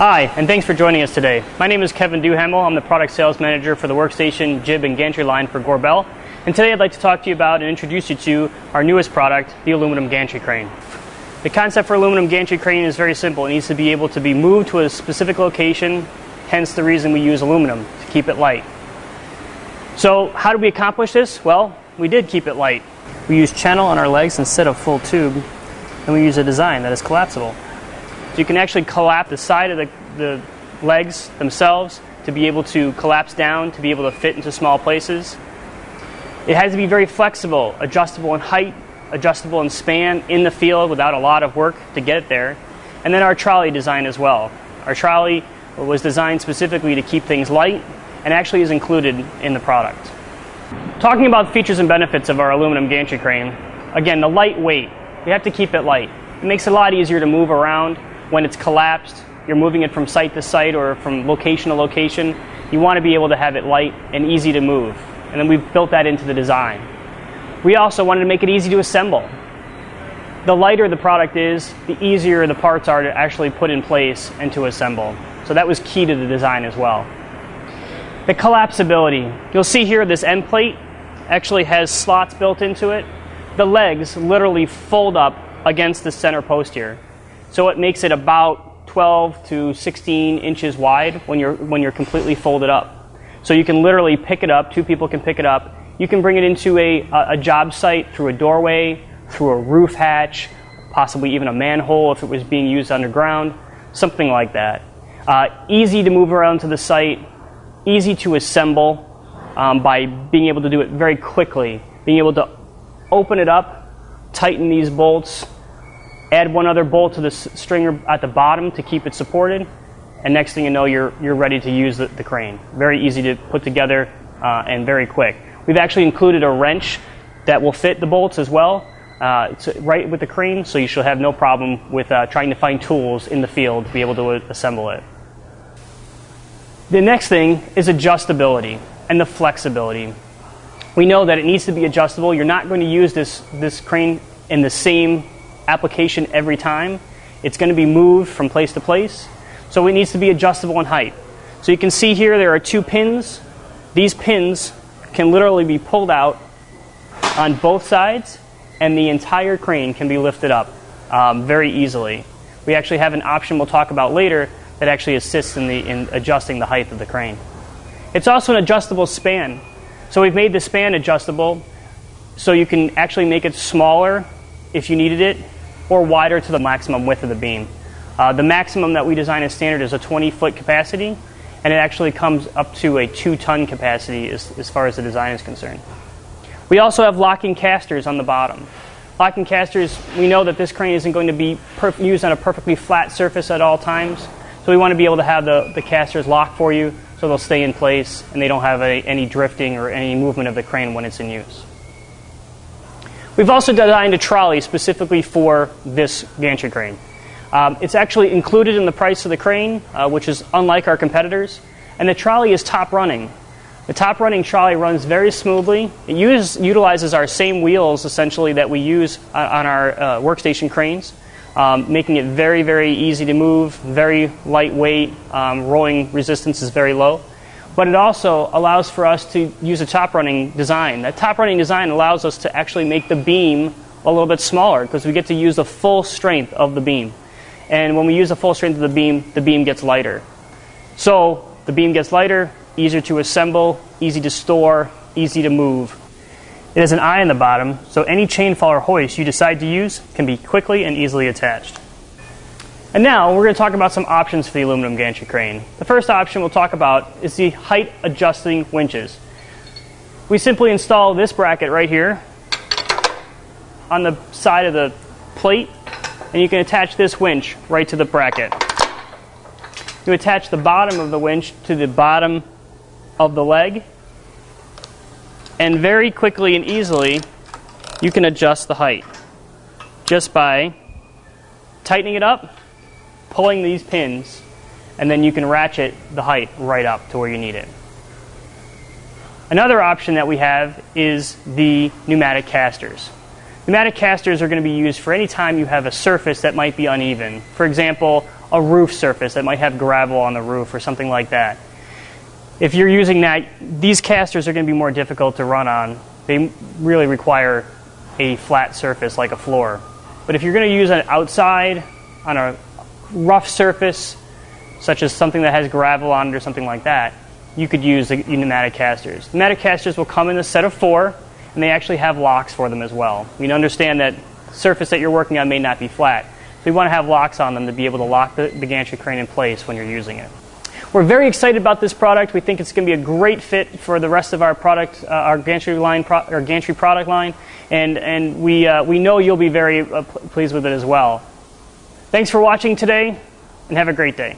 Hi, and thanks for joining us today. My name is Kevin Duhamel. I'm the product sales manager for the workstation, jib, and gantry line for Gorbel. And today I'd like to talk to you about and introduce you to our newest product, the aluminum gantry crane. The concept for aluminum gantry crane is very simple. It needs to be able to be moved to a specific location, hence the reason we use aluminum, to keep it light. So how did we accomplish this? Well, we did keep it light. We use channel on our legs instead of full tube, and we use a design that is collapsible. So you can actually collapse the side of the, the legs themselves to be able to collapse down, to be able to fit into small places. It has to be very flexible, adjustable in height, adjustable in span in the field without a lot of work to get it there. And then our trolley design as well. Our trolley was designed specifically to keep things light and actually is included in the product. Talking about features and benefits of our aluminum gantry crane, again, the lightweight. We have to keep it light. It makes it a lot easier to move around when it's collapsed, you're moving it from site to site or from location to location, you want to be able to have it light and easy to move. And then we've built that into the design. We also wanted to make it easy to assemble. The lighter the product is, the easier the parts are to actually put in place and to assemble. So that was key to the design as well. The collapsibility. You'll see here this end plate actually has slots built into it. The legs literally fold up against the center post here. So it makes it about 12 to 16 inches wide when you're, when you're completely folded up. So you can literally pick it up, two people can pick it up. You can bring it into a, a job site through a doorway, through a roof hatch, possibly even a manhole if it was being used underground, something like that. Uh, easy to move around to the site, easy to assemble um, by being able to do it very quickly, being able to open it up, tighten these bolts, add one other bolt to the stringer at the bottom to keep it supported, and next thing you know, you're, you're ready to use the, the crane. Very easy to put together uh, and very quick. We've actually included a wrench that will fit the bolts as well. Uh, right with the crane, so you should have no problem with uh, trying to find tools in the field to be able to assemble it. The next thing is adjustability and the flexibility. We know that it needs to be adjustable. You're not going to use this, this crane in the same application every time. It's going to be moved from place to place, so it needs to be adjustable in height. So you can see here there are two pins. These pins can literally be pulled out on both sides, and the entire crane can be lifted up um, very easily. We actually have an option we'll talk about later that actually assists in, the, in adjusting the height of the crane. It's also an adjustable span. So we've made the span adjustable so you can actually make it smaller if you needed it or wider to the maximum width of the beam. Uh, the maximum that we design as standard is a 20 foot capacity, and it actually comes up to a 2 ton capacity as, as far as the design is concerned. We also have locking casters on the bottom. Locking casters, we know that this crane isn't going to be used on a perfectly flat surface at all times, so we want to be able to have the, the casters lock for you so they'll stay in place and they don't have a, any drifting or any movement of the crane when it's in use. We've also designed a trolley specifically for this gantry crane. Um, it's actually included in the price of the crane, uh, which is unlike our competitors, and the trolley is top running. The top running trolley runs very smoothly. It use, utilizes our same wheels essentially that we use on, on our uh, workstation cranes, um, making it very, very easy to move, very lightweight, um, rolling resistance is very low but it also allows for us to use a top running design. That top running design allows us to actually make the beam a little bit smaller because we get to use the full strength of the beam. And when we use the full strength of the beam, the beam gets lighter. So the beam gets lighter, easier to assemble, easy to store, easy to move. It has an eye on the bottom, so any chain fall or hoist you decide to use can be quickly and easily attached. And now we're going to talk about some options for the aluminum gantry crane. The first option we'll talk about is the height adjusting winches. We simply install this bracket right here on the side of the plate and you can attach this winch right to the bracket. You attach the bottom of the winch to the bottom of the leg and very quickly and easily you can adjust the height just by tightening it up pulling these pins, and then you can ratchet the height right up to where you need it. Another option that we have is the pneumatic casters. Pneumatic casters are going to be used for any time you have a surface that might be uneven. For example, a roof surface that might have gravel on the roof or something like that. If you're using that, these casters are going to be more difficult to run on. They really require a flat surface like a floor. But if you're going to use it outside on a rough surface, such as something that has gravel on it or something like that, you could use the pneumatic casters. Pneumatic casters will come in a set of four, and they actually have locks for them as well. We understand that surface that you're working on may not be flat. So we want to have locks on them to be able to lock the, the gantry crane in place when you're using it. We're very excited about this product. We think it's going to be a great fit for the rest of our product, uh, our gantry line, pro- our gantry product line, and and we uh, we know you'll be very uh, pleased with it as well. Thanks for watching today, and have a great day.